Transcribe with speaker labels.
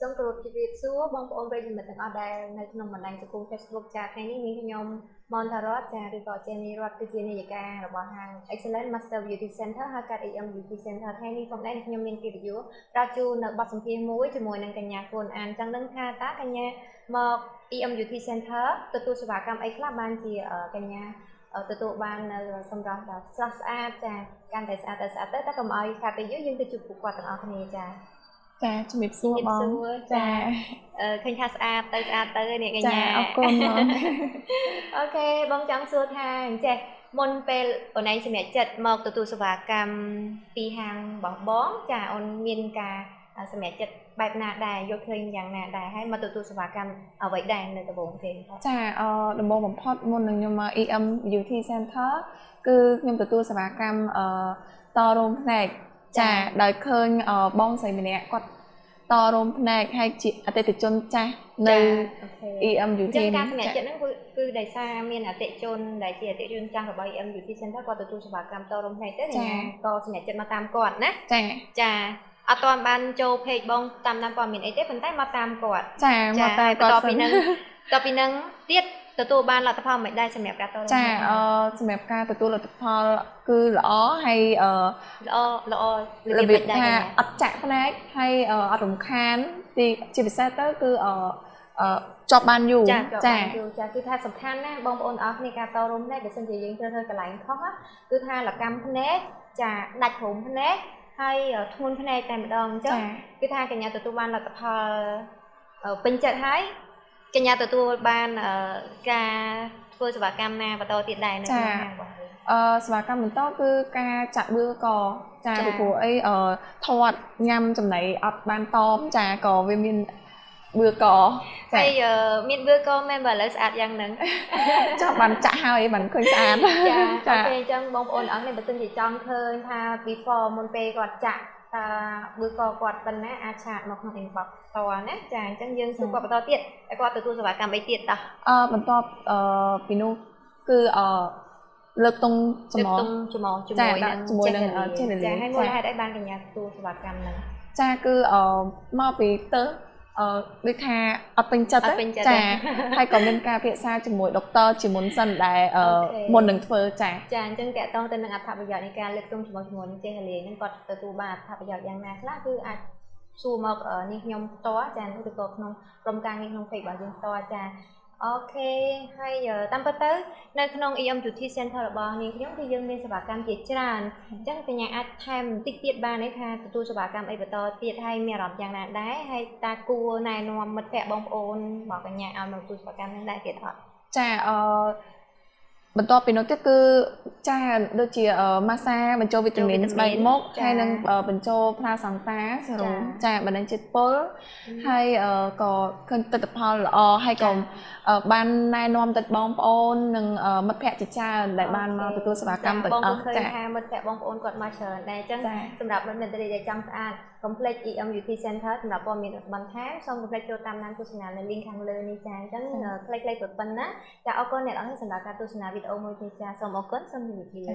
Speaker 1: សូមគោរពជម្រាបសួរបងប្អូនប្រិយមិត្តទាំងអស់ដែលនៅក្នុងបណ្ដាញសង្គម Facebook ចាថ្ងៃនេះនាងខ្ញុំមនថារតចាឬក៏ចេនីរតគឺជានាយិការបស់ហាង Excellent Master Beauty Center ហៅកាត់ EM Beauty Center ថ្ងៃនេះផងដែរខ្ញុំមានកិត្តិយសផ្ដល់ជូននៅបទសម្ភាសន៍មួយជាមួយនឹងកញ្ញាគុនអានចង់ដឹងថាតើកញ្ញាមក EM Beauty Center ទទួលសេវាកម្មអីខ្លះបានជាកញ្ញាទទួលបាននៅសម្រាប់ស្រស់ស្អាតចាកាន់តែស្អាតតែស្អាតទៅតែកុំឲ្យខាតទៅយូរយើងទៅជួបពួកគាត់ទាំងអស់គ្នាចា
Speaker 2: ចាជំរាបសួរបង
Speaker 1: ចាឃើញថាស្អាតទៅស្អាតទៅនេះកញ្ញា
Speaker 2: អរគុណបង
Speaker 1: អូខេបងចង់សួរថាអញ្ចេះមុនពេលអូនឯងសម្រាប់ចិត្តមកទទួលសេវាកម្មពីហាងបងបងចាអូនមានការសម្រាប់ចិត្តបែបណាដែរយកឃើញយ៉ាងណាដែរហើយមកទទួលសេវាកម្មអ្វីដែរនៅដំបូងទេ
Speaker 2: ចាអឺដំបូងបំផុតមុននឹងខ្ញុំមក EM Beauty Center គឺខ្ញុំទទួលសេវាកម្មអឺតរោមផ្នែក ចាដោយឃើញបងស្រីម្នាក់គាត់តរោមផ្នែកហើយជាអតិថិជនចាស់នៅ EMUT
Speaker 1: ចឹងការសម្រេចចិត្តហ្នឹងគឺគឺដោយសារមានអតិជនដែលជាអតិជនចាស់របស់ EMUT Center គាត់ទទួលសេវាកម្មតរោមផ្នែកទៅចាក៏សម្រេចចិត្តមកតាមគាត់ណា
Speaker 2: ចា
Speaker 1: ចាអត់ទាន់បានចូល page បងតាមតាមព័ត៌មានអីទេប៉ុន្តែមកតាមគាត់
Speaker 2: ចាមកតាម
Speaker 1: គាត់បន្ទាប់ពីហ្នឹងបន្ទាប់ពីហ្នឹងទៀត ទទួលបានលទ្ធផលមិនដែរសម្រាប់ការត
Speaker 2: ចាអឺសម្រាប់ការទទួលលទ្ធផលគឺល្អហើយអឺ
Speaker 1: ល្អល្អ
Speaker 2: របៀបថាអត់ចាក់ផ្នែកហើយអត់រំខានទីជាពិសេសទៅគឺអឺជាប់បានយូរ
Speaker 1: ចាចាចាគឺថាសំខាន់ណាបងប្អូនអរគ្នាការតរុំនេះបើសិនជាយើងត្រូវធ្វើកន្លែងខុសគឺថាលកម្មភ្នែកចាដាច់ព្រមភ្នែកហើយធ្ងន់ភ្នែកតែម្ដងអញ្ចឹងគឺថាកញ្ញាទទួលបានលទ្ធផលពេញចិត្តហើយ កញ្ញាទទួលបានការធ្វើសេវាកម្មណាបន្តទៀតដែរនៅក្នុងហាងរបស់យើង
Speaker 2: អឺសេវាកម្មបន្តគឺការចាក់បឿក៏ចាពីព្រោះអីអឺធាត់ញ៉ាំចំណីអត់បានតបចាក៏វាមានបឿក
Speaker 1: ហើយមានបឿកមែនបើឥឡូវស្អាតយ៉ាងហ្នឹង
Speaker 2: ចាបានចាក់ហើយបានឃើញស្អាត
Speaker 1: ចាចាអូខេអញ្ចឹងបងប្អូនអរគ្នាបើសិនជាចង់ឃើញថា before មុនពេលគាត់ចាក់ តើបឺកគាត់ប៉ុណ្ណាអាចឆាតមកក្នុង inbox តណាចាអញ្ចឹងយើងសួរគាត់បន្តទៀតតែគាត់ទទួលសេវាកម្មអីទៀតតោះ
Speaker 2: អឺបន្ទាប់អឺពីនោះគឺអឺលើកតុង
Speaker 1: ចំអចំអជាមួយ
Speaker 2: នឹងជាមួយនឹងចេះ
Speaker 1: ចាហើយមូលហេតុអីបានកញ្ញាទទួលសេវាកម្មហ្នឹង
Speaker 2: ចាគឺអឺមកពីទៅ អឺដូចថាអត់ពេញចិត្តចាហើយក៏មានការពិភាក្សាជាមួយដុកទ័រជាមុនសិនដែលមុននឹងធ្វើចា
Speaker 1: ចាអញ្ចឹងតកតងទៅនឹងអត្ថប្រយោជន៍នៃការលើកទងជាមួយជាមួយនឹងចេះលាហ្នឹងគាត់ទទួលបានអត្ថប្រយោជន៍យ៉ាងណាខ្លះគឺអាចសួរមកនេះខ្ញុំផ្ទាល់ចាឬក៏ក្នុងក្រុមការងារក្នុង page របស់យើងផ្ទាល់ចា អូខេហើយតាមពិតទៅនៅក្នុង EM Beauty Center របស់នាងខ្ញុំគឺយើងមានសេវាកម្មជាច្រើនអញ្ចឹងកញ្ញាអាចថែមបន្តិចទៀតបានទេថាទទួលសេវាកម្មអីបន្តទៀតហើយមានអារម្មណ៍យ៉ាងណាដែរហើយតើគួរណែនាំមិត្តភ័ក្តិបងប្អូនមកកញ្ញាឲ្យមកទទួលសេវាកម្មនឹងដែរទៀតអត់
Speaker 2: ចាអឺ បន្ទាប់ពីនោះទៀតគឺចាដូចជាម៉ាសាបញ្ចូលវីតាមីនស្បែកមុខហើយនឹងបញ្ចូលផ្លាសង្តាសេរ៉ូមចាបណ្ដឹងជាតិពុលហើយក៏ឃើញទិដ្ឋផលល្អហើយក៏បានណែនាំទៅបងប្អូននិងមិត្តភ័ក្តិជាច្រើនដែលបានមកទទួលសេវាកម្មទាំង
Speaker 1: អស់ចា៎មិត្តភ័ក្តិបងប្អូនគាត់មកច្រើនដែរអញ្ចឹងសម្រាប់មិត្តភ័ក្តិដែលចង់ស្អាត complex EM Beauty Center សម្រាប់ព័ត៌មានបន្ថែមសូមកុំភ្លេចចូលតាមដានទស្សនានៅ link ខាងលើនេះចាអញ្ចឹងខ្លីៗប៉ុណ្ណាចាអរគុណអ្នកនរសម្រាប់ការទស្សនាវីដេអូមួយនេះចាសូមអរគុណសូមជម្រាបលា